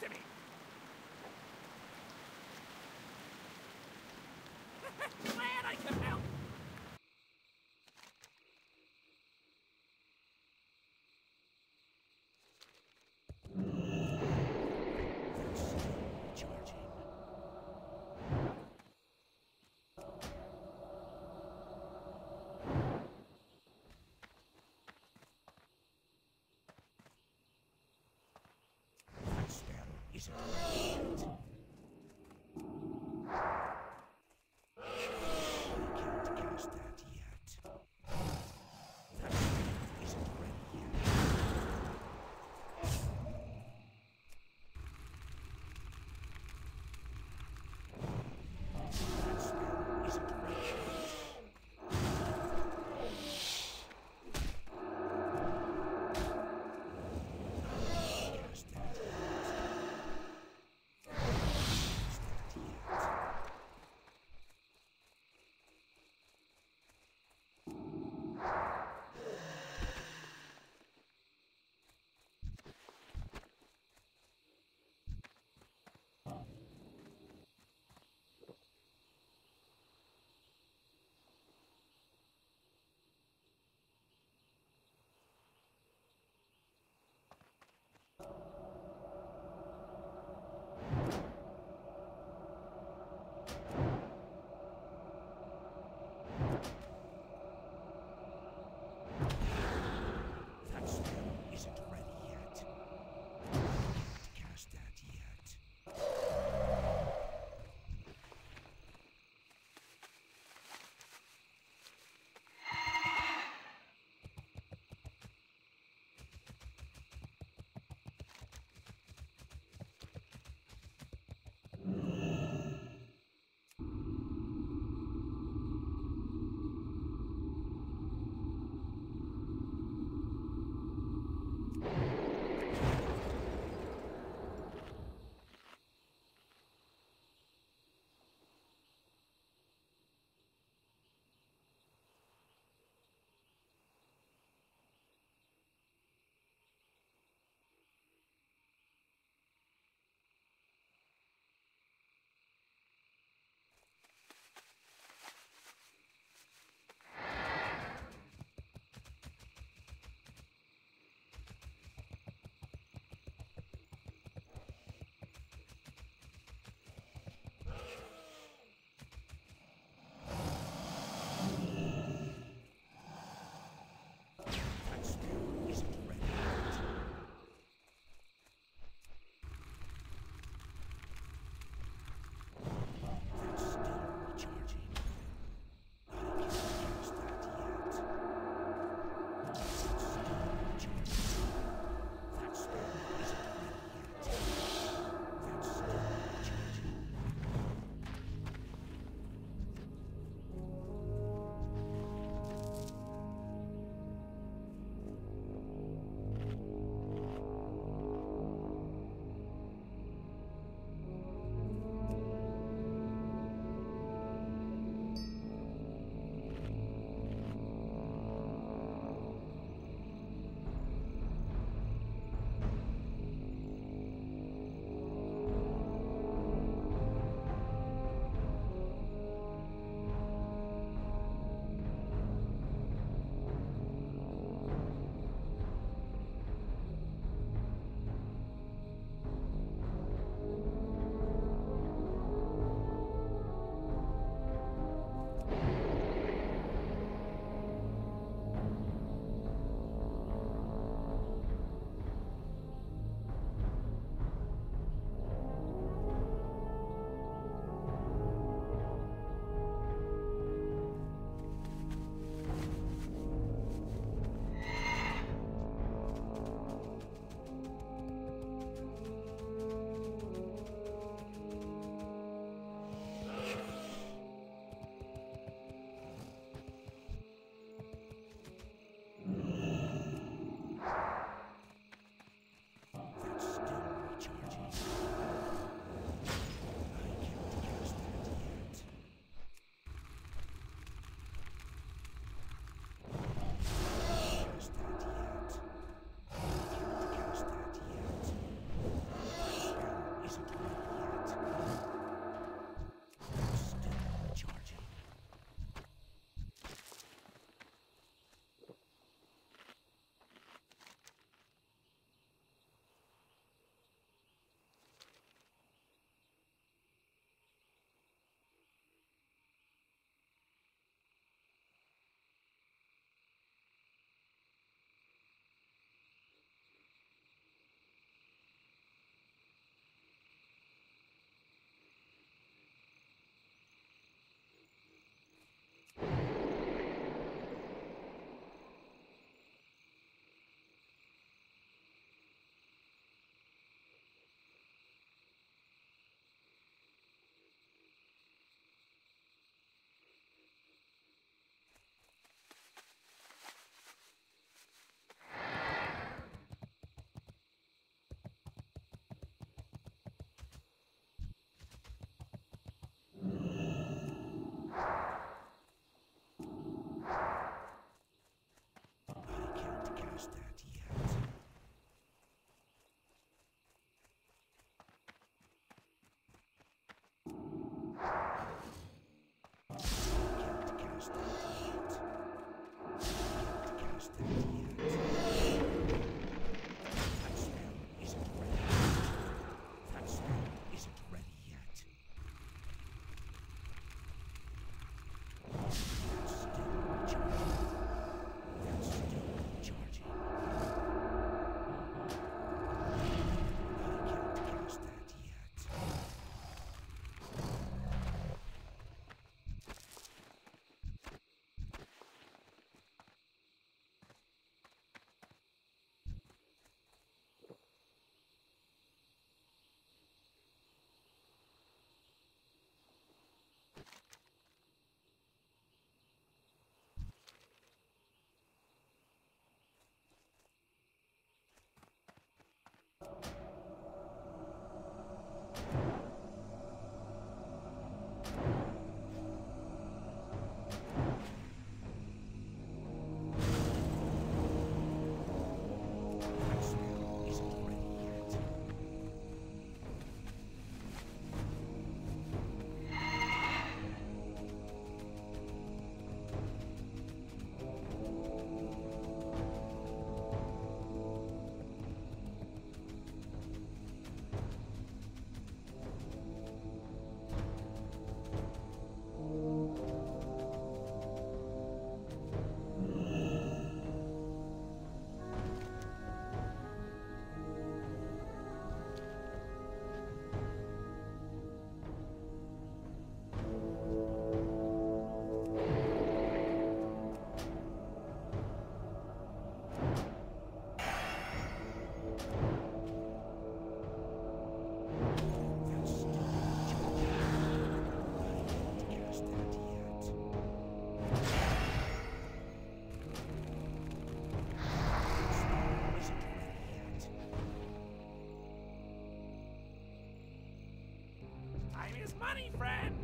to me! Spell isn't money, friend!